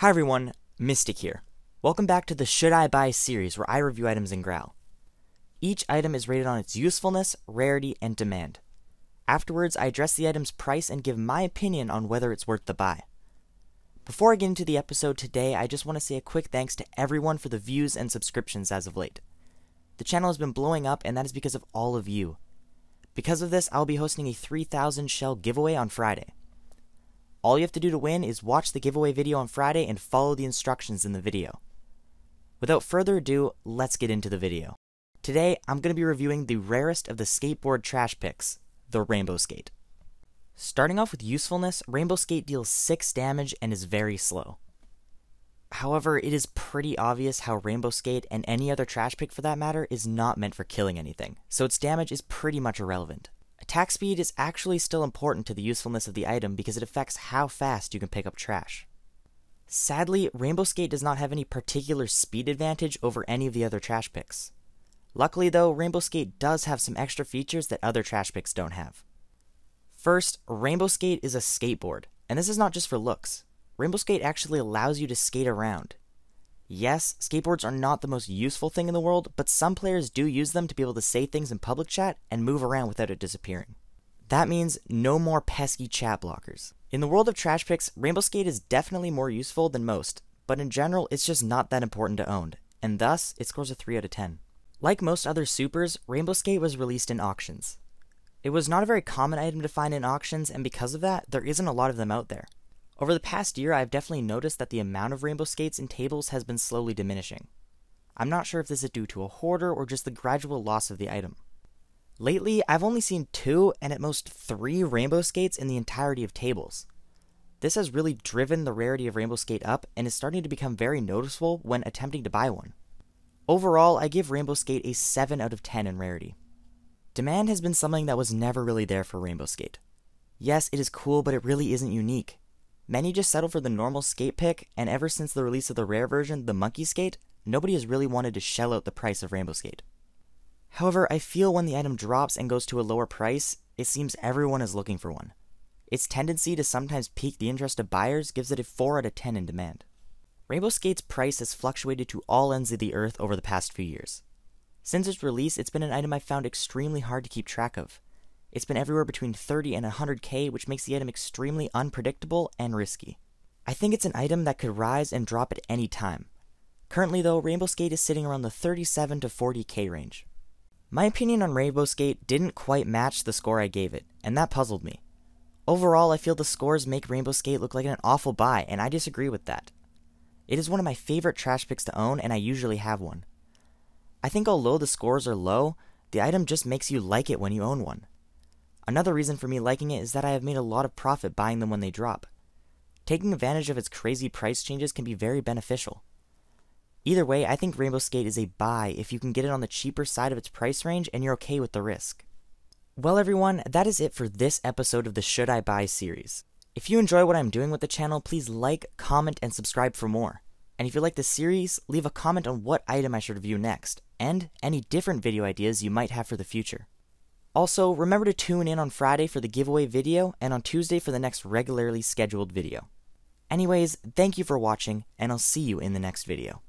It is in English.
Hi everyone, Mistik here. Welcome back to the Should I Buy series where I review items in Graal. Each item is rated on its usefulness, rarity, and demand. Afterwards, I address the item's price and give my opinion on whether it's worth the buy. Before I get into the episode today, I just want to say a quick thanks to everyone for the views and subscriptions as of late. The channel has been blowing up, and that is because of all of you. Because of this, I'll be hosting a 3000 shell giveaway on Friday. All you have to do to win is watch the giveaway video on Friday and follow the instructions in the video. Without further ado, let's get into the video. Today, I'm going to be reviewing the rarest of the skateboard trash picks, the Rainbow Skate. Starting off with usefulness, Rainbow Skate deals 6 damage and is very slow. However, it is pretty obvious how Rainbow Skate, and any other trash pick for that matter, is not meant for killing anything, so its damage is pretty much irrelevant. Attack speed is actually still important to the usefulness of the item because it affects how fast you can pick up trash. Sadly, Rainbow Skate does not have any particular speed advantage over any of the other trash picks. Luckily though, Rainbow Skate does have some extra features that other trash picks don't have. First, Rainbow Skate is a skateboard, and this is not just for looks. Rainbow Skate actually allows you to skate around. Yes, skateboards are not the most useful thing in the world, but some players do use them to be able to say things in public chat and move around without it disappearing. That means no more pesky chat blockers. In the world of trash picks, Rainbow Skate is definitely more useful than most, but in general, it's just not that important to own, and thus, it scores a 3 out of 10. Like most other supers, Rainbow Skate was released in auctions. It was not a very common item to find in auctions, and because of that, there isn't a lot of them out there. Over the past year, I've definitely noticed that the amount of rainbow skates in tables has been slowly diminishing. I'm not sure if this is due to a hoarder or just the gradual loss of the item. Lately, I've only seen two and at most three rainbow skates in the entirety of tables. This has really driven the rarity of Rainbow Skate up and is starting to become very noticeable when attempting to buy one. Overall, I give Rainbow Skate a 7 out of 10 in rarity. Demand has been something that was never really there for Rainbow Skate. Yes, it is cool, but it really isn't unique. Many just settle for the normal skate pick, and ever since the release of the rare version, the Monkey Skate, nobody has really wanted to shell out the price of Rainbow Skate. However, I feel when the item drops and goes to a lower price, it seems everyone is looking for one. Its tendency to sometimes pique the interest of buyers gives it a 4 out of 10 in demand. Rainbow Skate's price has fluctuated to all ends of the earth over the past few years. Since its release, it's been an item I've found extremely hard to keep track of. It's been everywhere between 30 and 100k, which makes the item extremely unpredictable and risky. I think it's an item that could rise and drop at any time. Currently, though, Rainbow Skate is sitting around the 37 to 40k range. My opinion on Rainbow Skate didn't quite match the score I gave it, and that puzzled me. Overall, I feel the scores make Rainbow Skate look like an awful buy, and I disagree with that. It is one of my favorite trash picks to own, and I usually have one. I think although the scores are low, the item just makes you like it when you own one. Another reason for me liking it is that I have made a lot of profit buying them when they drop. Taking advantage of its crazy price changes can be very beneficial. Either way, I think Rainbow Skate is a buy if you can get it on the cheaper side of its price range and you're okay with the risk. Well, everyone, that is it for this episode of the Should I Buy series. If you enjoy what I'm doing with the channel, please like, comment, and subscribe for more. And if you like the series, leave a comment on what item I should review next, and any different video ideas you might have for the future. Also, remember to tune in on Friday for the giveaway video and on Tuesday for the next regularly scheduled video. Anyways, thank you for watching, and I'll see you in the next video.